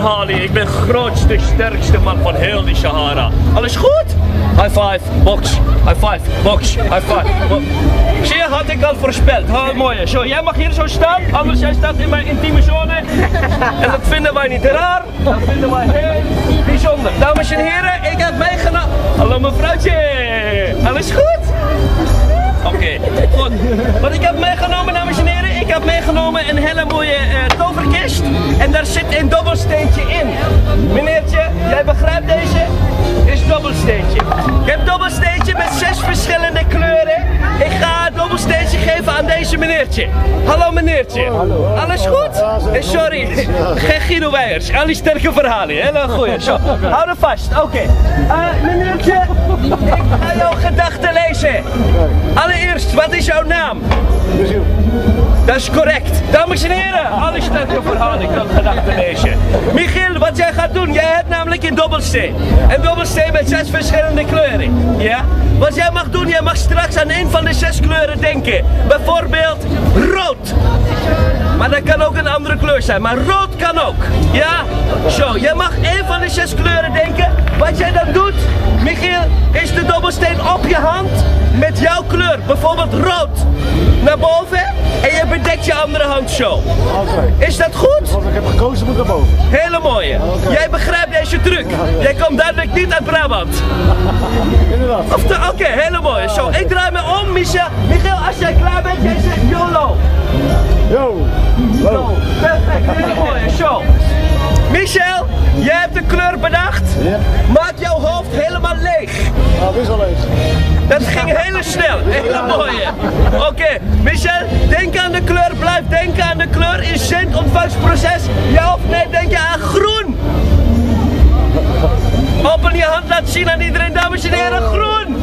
verhalen. Ik ben grootste, sterkste man van heel die Sahara. Alles goed? High five, box. High five, box. High five. Zie je, had ik al voorspeld. Ha, mooi. Zo, jij mag hier zo staan, anders jij staat in mijn intieme zone. En dat vinden wij niet raar. Dat vinden wij heel bijzonder. Dames en heren, ik heb meegenomen. Hallo mevrouwtje. Alles goed? Oké, goed. Wat ik heb meegenomen, dames en heren, ik heb meegenomen een hele mooie eh, toverkist. En daar zit een dobbelsteentje in. Meneertje, jij begrijpt deze? Is dobbelsteentje. Ik heb dobbelsteentje met zes verschillende kleuren. Ik ga het dobbelsteentje geven aan deze meneertje. Hallo meneertje. Alles goed? Eh, sorry, geen Guido Weijers. Al die sterke verhalen. Hele goeie. Zo, hou er vast. Oké. Eh, meneertje, ik ga jouw gedachten lezen. Allereerst, wat is jouw naam? Dat is correct. Dames en heren, alle sterke verhalen, ik kan gedachten lezen. Michiel, wat jij gaat doen, jij hebt namelijk een dobbelsteen. Een dobbelsteen met zes verschillende kleuren. Ja? Wat jij mag doen, jij mag straks aan een van de zes kleuren denken. Bijvoorbeeld rood. Maar dat kan ook een andere kleur zijn, maar rood kan ook. Ja? Zo, jij mag één van de zes kleuren denken. Wat jij dan doet, Michiel, is de dobbelsteen op je hand met jouw kleur. Bijvoorbeeld rood. Naar boven en je bedekt je andere hand zo. Is dat goed? Als ik heb gekozen moet ik naar boven. Hele mooie. Jij begrijpt deze truc. Jij komt duidelijk niet uit Brabant. Inderdaad. Oké, hele mooie. Zo, ik draai me om, Michel. Michiel, als jij klaar bent, jij zegt YOLO. Yo. Yo. Perfect, hele mooie. Zo. Maak jouw hoofd helemaal leeg. Nou, het is al leeg. Dat ging heel snel. Hele mooie. Oké, Michel, denk aan de kleur. Blijf denken aan de kleur in zendontvangsproces. Ja of nee, denk je aan groen? Open je hand, laat zien aan iedereen, dames en heren, groen!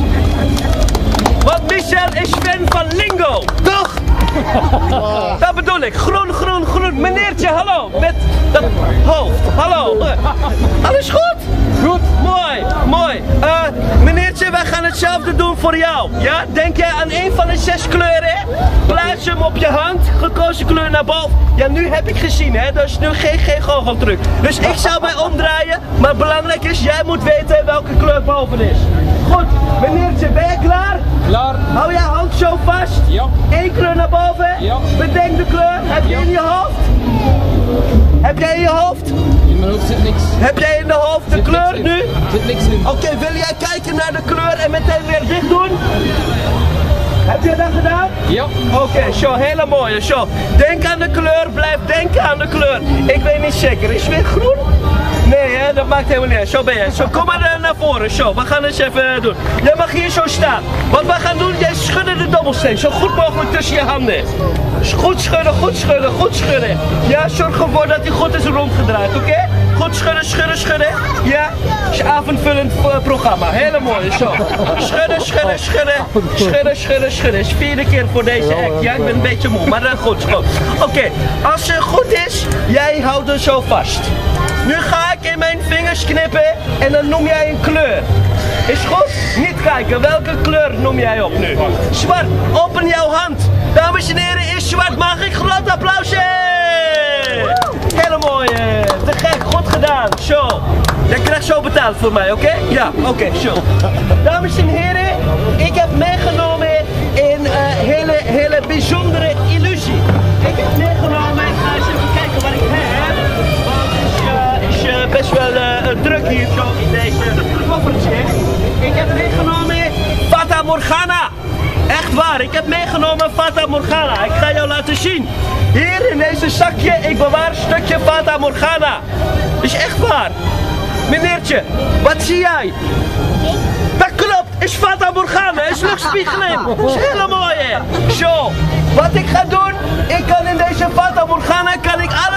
Want Michel is fan van Lingo, toch? Dat bedoel ik, groen, groen, groen. Meneertje, hallo, met dat hoofd, hallo. Eh, Alles goed? Goed. Mooi, mooi. Eh, meneertje, wij gaan hetzelfde doen voor jou. Ja, denk jij aan een van de zes kleuren? Plaats hem op je hand, gekozen kleur naar boven. Ja, nu heb ik gezien, hè, dat is nu geen, geen goocheltruc. Dus ik zou mij omdraaien, maar belangrijk is, jij moet weten welke kleur boven is. Goed, meneertje, ben je klaar? Klaar? Hou je hand zo vast. Ja. Eén kleur naar boven. Ja. Bedenk de kleur. Heb je in je hoofd? Heb jij in je hoofd? In mijn hoofd zit niks. Heb jij in de hoofd de Zit kleur niks nu? Zit niks in. Oké, wil jij kijken naar de kleur en meteen weer dicht doen? Heb je dat gedaan? Ja. Oké, zo, hele mooie. Zo, denk aan de kleur, blijf denken aan de kleur. Ik weet niet zeker, is het weer groen? Hè, dat maakt helemaal niet. Zo ben je. Zo, kom maar eh, naar voren. Zo, we gaan eens even eh, doen. Jij mag hier zo staan. Wat we gaan doen, jij schudden de dobbelsteen. Zo goed mogelijk tussen je handen. Goed schudden, goed schudden, goed schudden. Ja, zorg ervoor dat hij goed is rondgedraaid, oké? Goed schudden, schudden, schudden. Ja, is avondvullend eh, programma. Hele mooi, zo. Schudden, schudden, schudden. Schudden, schudden, schudden. Is vierde keer voor deze act. Ja, ik ben een beetje moe, maar dan goed, goed. Oké, als het goed is, jij houdt er zo vast. Nu ga ik in mijn vingers knippen en dan noem jij een kleur. Is goed? Niet kijken, welke kleur noem jij op nu? Zwart, open jouw hand. Dames en heren, is zwart. Mag ik groot applausje? Hele mooie. Te gek, goed gedaan. Zo. Jij krijgt zo betaald voor mij, oké? Ja, oké, zo. Dames en heren, ik heb meegenomen een eh, hele, hele bijzondere illusie. Ik heb meegenomen, best wel eh, druk hier zo in deze koffertje. Ik heb meegenomen Fata Morgana. Echt waar, ik heb meegenomen Fata Morgana. Ik ga jou laten zien. Hier in deze zakje, ik bewaar een stukje Fata Morgana. Is echt waar. Meneertje, wat zie jij? Dat klopt, is Fata Morgana, is luchtspiegeling. Is hele mooie. Zo, wat ik ga doen, ik kan in deze Fata Morgana, kan ik alle voorwerpen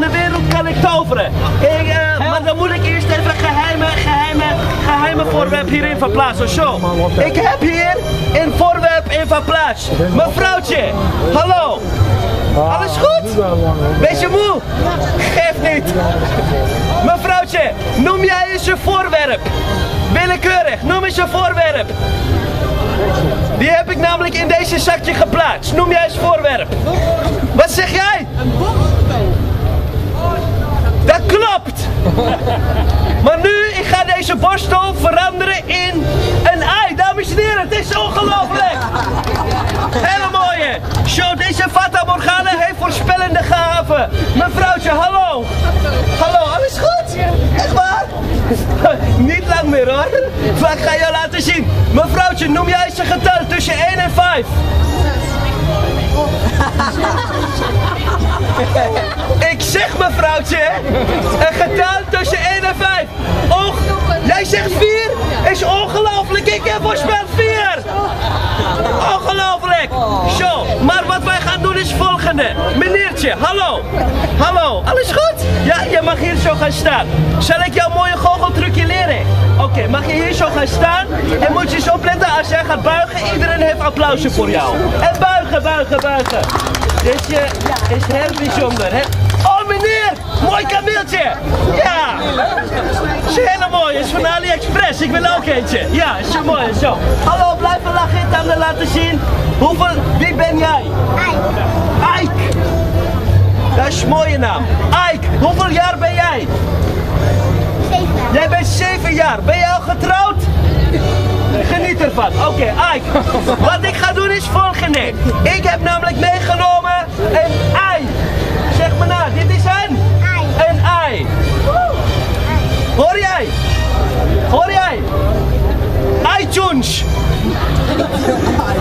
van de wereld kan ik toveren. Ik, eh, maar dan moet ik eerst even geheime, geheime, geheime voorwerp hierin verplaatsen. Zo, ik heb hier een voorwerp in verplaatst. Mevrouwtje, hallo. Alles goed? Beetje moe? Geef niet. Mevrouwtje, noem jij eens een voorwerp. Willekeurig, noem eens een voorwerp. Die heb ik namelijk in deze zakje geplaatst. Noem jij eens voorwerp. Wat zeg jij? Dat Maar nu, ik ga deze borstel veranderen in een ei. Dames en heren, het is ongelooflijk. Hele mooie. Show, deze Fata Morgana heeft voorspellende gaven. Mevrouwtje, hallo. Hallo, alles goed? Echt waar? Niet lang meer hoor. Maar ik ga je laten zien. Mevrouwtje, noem jij eens een getal tussen 1 en 5. Ik zeg mevrouwtje, een getal heb voorspeld 4. Ongelooflijk. Zo, maar wat wij gaan doen is volgende. Meneertje, hallo. Hallo, alles goed? Ja, je mag hier zo gaan staan. Zal ik jou mooie goocheltrucje leren? Oké, mag je hier zo gaan staan? En moet je eens opletten, als jij gaat buigen, iedereen heeft applausje voor jou. En buigen, buigen, buigen. Dit is heel bijzonder, hè? Mooi kameeltje. Ja, is hele mooie, is van AliExpress. Ik wil ook eentje. Ja, is zo mooi, zo. Hallo, blijven lachen, tanden laten zien. Hoeveel, wie ben jij? Ike. Dat is een mooie naam. Ike, hoeveel jaar ben jij? Jij bent zeven jaar. Ben je al getrouwd? Geniet ervan. Oké, Ike. Wat ik ga doen is volgende. Ik heb namelijk meegenomen een ei. Hoor jij? Hoor jij? iTunes.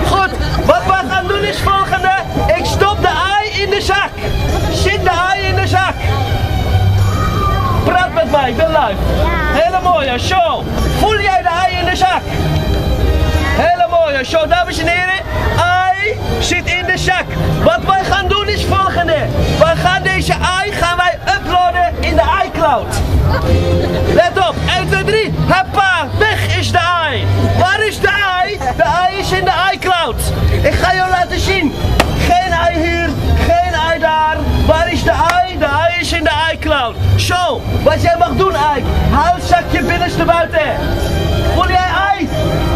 Goed, wat we gaan doen is volgende. Ik stop de ei in de zak. Zit de ei in de zak. Praat met mij, ik ben live. Hele mooie show. Voel jij de ei in de zak? Hele mooie show, dames en heren. Ei zit in de zak. Wat wij gaan doen is ga jou laten zien. Geen ei hier, geen ei daar. Waar is de ei? De ei is in de iCloud. Zo, wat jij mag doen, ei. Hou het zakje binnenste buiten. Voel jij ei?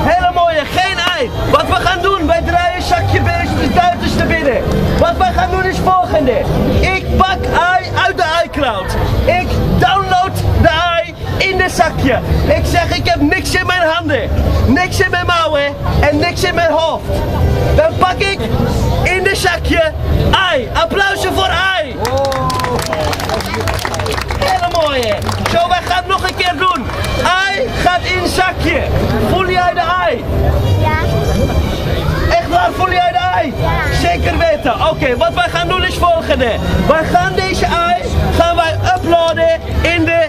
Hele mooie, geen ei. Wat we gaan doen, wij draaien zakje binnenste buitenste binnen. Wat wij gaan doen is volgende. Ik pak ei uit de iCloud. Ik download de ei in de zakje. Ik zeg, ik heb niks in mijn handen, niks in mijn mouwen en niks in mijn hoofd. Dan pak ik in de zakje ei. Applausje voor ei. Hele mooie. Zo, wij gaan het nog een keer doen. Ei gaat in zakje. Voel jij de ei? Echt waar, voel jij de ei? Zeker weten. Oké, wat wij gaan doen is volgende. Wij gaan deze ei gaan wij uploaden in de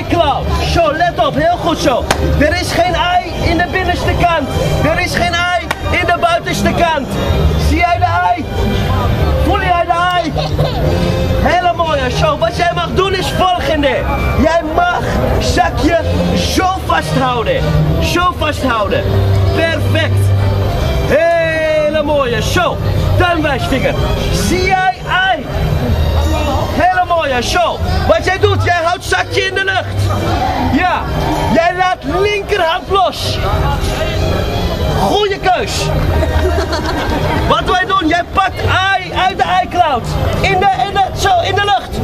iCloud. Zo, let op, heel goed zo. Er is geen ei in de binnenste kant. Er is geen ei in de buitenste kant. Zie jij de ei? Voel jij de ei? Hele mooie show. Wat jij mag doen is volgende. Jij mag zakje zo vasthouden. Zo vasthouden. Perfect. Hele mooie show. Duimwijsvinger. Zie jij ei? Mooie show. Wat jij doet, jij houdt zakje in de lucht. Ja. Jij laat linkerhand los. Goeie keus. Wat wij doen, jij pakt ei uit de iCloud. In de, in de, zo, in de lucht.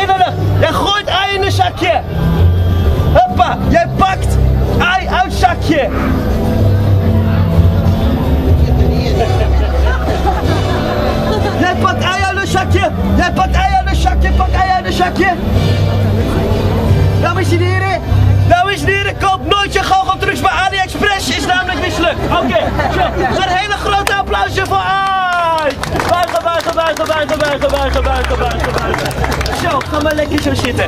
In de lucht. Jij gooit ei in een zakje. Hoppa, jij pakt ei uit zakje. Jij pakt ei uit een zakje. Jij pakt ei uit zakje. Dames en heren. Dames en heren, koop nooit je goocheltrucs bij AliExpress. Is namelijk mislukt. Oké, zo. Een hele grote applausje voor Ai. Buigen, buigen, buigen, buigen, buigen, buigen, buigen, buigen, buigen. Zo, ga maar lekker zo zitten.